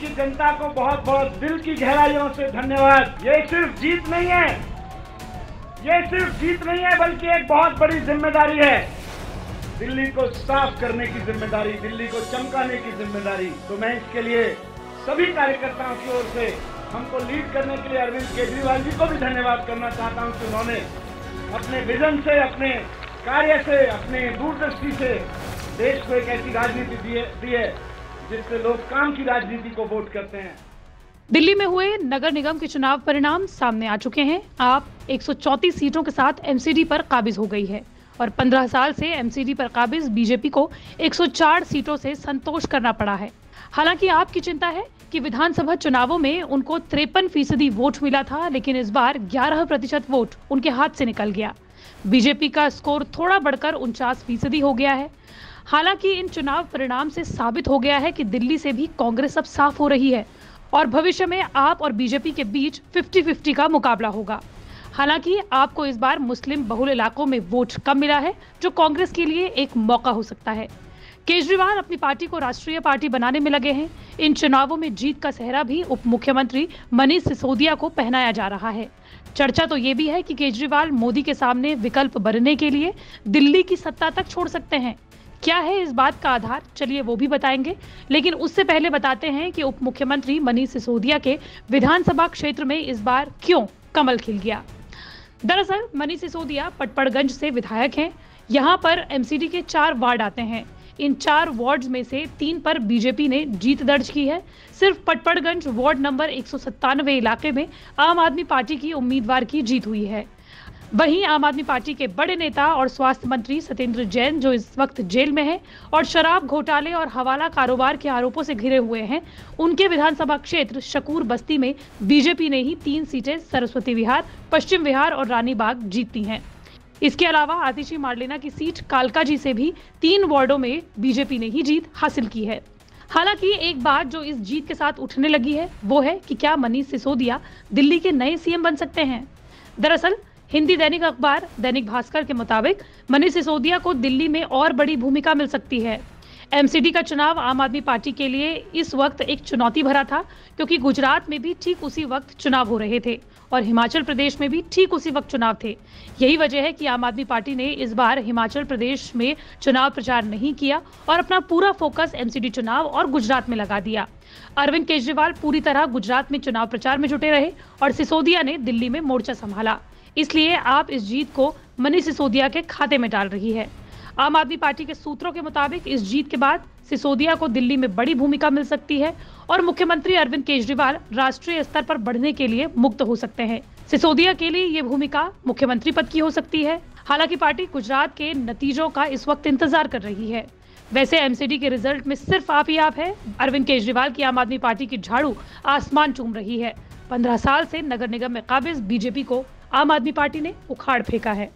की जनता को बहुत बहुत दिल की गहराइयों से धन्यवाद। ये सिर्फ़ जीत नहीं है। ये सिर्फ़ जीत नहीं है, बल्कि एक बहुत बड़ी ज़िम्मेदारी है। दिल्ली को साफ़ करने की ज़िम्मेदारी, दिल्ली को चमकाने की ज़िम्मेदारी। तो मैं इसके लिए सभी कार्यकर्ताओं की ओर से हमको लीड करने के लिए अरविंद केजरीवाल जी को भी धन्यवाद करना चाहता हूँ कि उन्होंने अपने विजन से, अपने कार्य से, अपने दूरदृष्टि से देश को एक ऐसी राजनीति दी है। जिससे लोग काम की राजनीति को वोट करते हैं। दिल्ली में हुए नगर निगम के चुनाव परिणाम सामने आ चुके हैं। आप 134 सीटों के साथ एमसीडी पर काबिज हो गई है और 15 साल से एमसीडी पर काबिज बीजेपी को 104 सीटों से संतोष करना पड़ा है। हालाँकि आपकी चिंता है कि विधानसभा चुनावों में उनको तिरपन फ़ीसदी वोट मिला था, लेकिन इस बार 11 प्रतिशत वोट उनके हाथ से निकल गया। बीजेपी का स्कोर थोड़ा बढ़कर उनचास फ़ीसदी हो गया है। हालाँकि इन चुनाव परिणाम से साबित हो गया है कि दिल्ली से भी कांग्रेस अब साफ़ हो रही है और भविष्य में आप और बीजेपी के बीच 50-50 का मुकाबला होगा। हालाँकि आपको इस बार मुस्लिम बहुल इलाकों में वोट कम मिला है, जो कांग्रेस के लिए एक मौका हो सकता है। केजरीवाल अपनी पार्टी को राष्ट्रीय पार्टी बनाने में लगे हैं। इन चुनावों में जीत का सहरा भी उप मुख्यमंत्री मनीष सिसोदिया को पहनाया जा रहा है। चर्चा तो ये भी है कि केजरीवाल मोदी के सामने विकल्प बनने के लिए दिल्ली की सत्ता तक छोड़ सकते हैं। क्या है इस बात का आधार? चलिए वो भी बताएँगे। लेकिन उससे पहले बताते हैं कि उप मुख्यमंत्री मनीष सिसोदिया के विधानसभा क्षेत्र में इस बार क्यों कमल खिल गया? दरअसल, मनीष सिसोदिया पटपड़गंज से विधायक हैं। यहाँ पर एमसीडी के चार वार्ड आते हैं। इन चार वार्ड्स में से तीन पर बीजेपी ने जीत दर्ज की है। सिर्फ़ पटपड़गंज वार्ड नंबर एक सौ सत्तानवे इलाके में आम आदमी पार्टी की उम्मीदवार की जीत हुई है। वहीं आम आदमी पार्टी के बड़े नेता और स्वास्थ्य मंत्री सत्येंद्र जैन, जो इस वक्त जेल में हैं और शराब घोटाले और हवाला कारोबार के आरोपों से घिरे हुए हैं, उनके विधानसभा क्षेत्र शकूर बस्ती में बीजेपी ने ही तीन सीटें सरस्वती विहार, पश्चिम विहार और रानीबाग जीती हैं। इसके अलावा आतिशी मार्लेना की सीट कालकाजी से भी तीन वार्डों में बीजेपी ने ही जीत हासिल की है। हालाँकि एक बात जो इस जीत के साथ उठने लगी है, वो है कि क्या मनीष सिसोदिया दिल्ली के नए सीएम बन सकते हैं? दरअसल हिंदी दैनिक अखबार, दैनिक भास्कर के मुताबिक, मनीष सिसोदिया को दिल्ली में और बड़ी भूमिका मिल सकती है। एमसीडी का चुनाव आम आदमी पार्टी के लिए इस वक्त एक चुनौती भरा था, क्योंकि गुजरात में भी ठीक उसी वक्त चुनाव हो रहे थे। और हिमाचल प्रदेश में भी ठीक उसी वक्त चुनाव थे। यही वजह है कि आम आदमी पार्टी ने इस बार हिमाचल प्रदेश में चुनाव प्रचार नहीं किया और अपना पूरा फोकस एमसीडी चुनाव और गुजरात में लगा दिया। अरविंद केजरीवाल पूरी तरह गुजरात में चुनाव प्रचार में जुटे रहे और सिसोदिया ने दिल्ली में मोर्चा संभाला। इसलिए आप इस जीत को मनीष सिसोदिया के खाते में डाल रही है। आम आदमी पार्टी के सूत्रों के मुताबिक इस जीत के बाद सिसोदिया को दिल्ली में बड़ी भूमिका मिल सकती है और मुख्यमंत्री अरविंद केजरीवाल राष्ट्रीय स्तर पर बढ़ने के लिए मुक्त हो सकते हैं। सिसोदिया के लिए ये भूमिका मुख्यमंत्री पद की हो सकती है। हालाँकि पार्टी गुजरात के नतीजों का इस वक्त इंतज़ार कर रही है। वैसे एमसीडी के रिज़ल्ट में सिर्फ़ आप ही आप है। अरविंद केजरीवाल की आम आदमी पार्टी की झाड़ू आसमान चूम रही है। पंद्रह साल से नगर निगम में काबिज बीजेपी को आम आदमी पार्टी ने उखाड़ फेंका है।